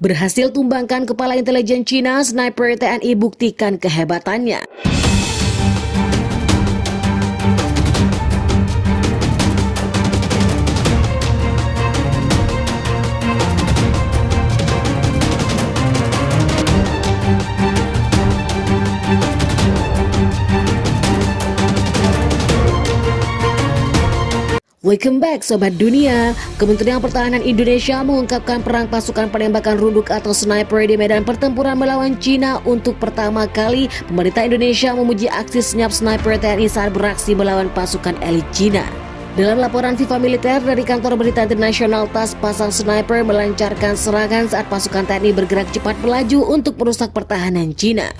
Berhasil tumbangkan kepala intelijen Cina, sniper TNI buktikan kehebatannya. Welcome back Sobat Dunia Kementerian Pertahanan Indonesia mengungkapkan perang pasukan penembakan runduk atau sniper di medan pertempuran melawan Cina untuk pertama kali pemerintah Indonesia memuji aksi senyap sniper TNI saat beraksi melawan pasukan elit Cina dalam laporan FIFA Militer dari kantor berita internasional TAS, pasang sniper melancarkan serangan saat pasukan TNI bergerak cepat melaju untuk merusak pertahanan Cina.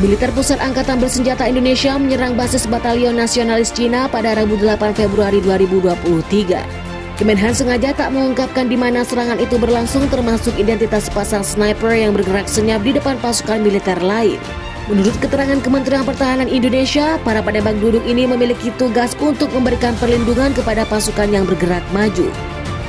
Militer Pusat Angkatan Bersenjata Indonesia menyerang basis Batalion Nasionalis Cina pada Rabu 8 Februari 2023. Kemenhan sengaja tak mengungkapkan di mana serangan itu berlangsung termasuk identitas pasang sniper yang bergerak senyap di depan pasukan militer lain. Menurut keterangan Kementerian Pertahanan Indonesia, para penembak duduk ini memiliki tugas untuk memberikan perlindungan kepada pasukan yang bergerak maju.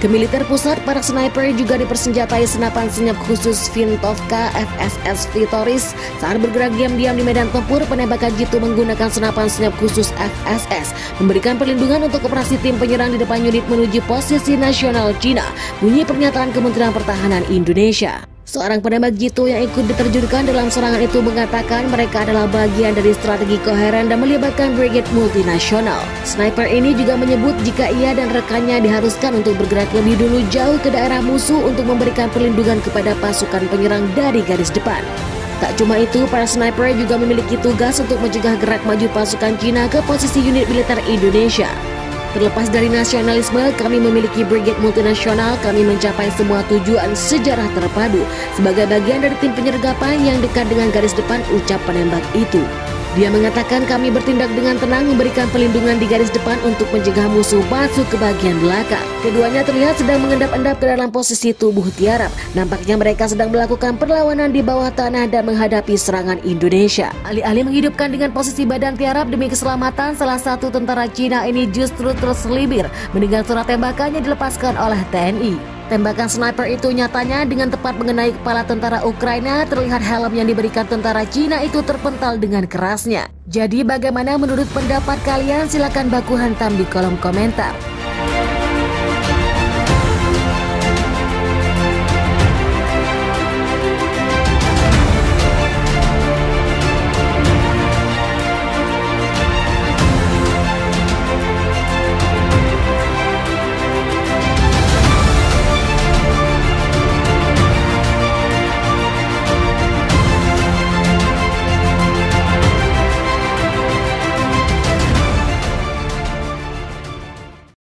Ke militer pusat, para sniper juga dipersenjatai senapan senyap khusus Vintovka FSS Vitoris. Saat bergerak diam-diam di medan tempur, penembakan jitu menggunakan senapan senyap khusus FSS memberikan perlindungan untuk operasi tim penyerang di depan unit menuju posisi nasional Cina. Bunyi pernyataan Kementerian Pertahanan Indonesia. Seorang penembak jitu yang ikut diterjunkan dalam serangan itu mengatakan mereka adalah bagian dari strategi koheren dan melibatkan brigade multinasional. Sniper ini juga menyebut jika ia dan rekannya diharuskan untuk bergerak lebih dulu jauh ke daerah musuh untuk memberikan perlindungan kepada pasukan penyerang dari garis depan. Tak cuma itu, para sniper juga memiliki tugas untuk mencegah gerak maju pasukan Cina ke posisi unit militer Indonesia. Terlepas dari nasionalisme, kami memiliki brigade multinasional, kami mencapai semua tujuan sejarah terpadu sebagai bagian dari tim penyergapan yang dekat dengan garis depan ucap penembak itu. Dia mengatakan kami bertindak dengan tenang memberikan perlindungan di garis depan untuk mencegah musuh masuk ke bagian belakang. Keduanya terlihat sedang mengendap-endap ke dalam posisi tubuh tiarap. Nampaknya mereka sedang melakukan perlawanan di bawah tanah dan menghadapi serangan Indonesia. Alih-alih menghidupkan dengan posisi badan tiarap demi keselamatan, salah satu tentara Cina ini justru terselibir mendengar surat tembakannya dilepaskan oleh TNI. Tembakan sniper itu nyatanya dengan tepat mengenai kepala tentara Ukraina terlihat helm yang diberikan tentara Cina itu terpental dengan kerasnya. Jadi bagaimana menurut pendapat kalian? Silahkan baku hantam di kolom komentar.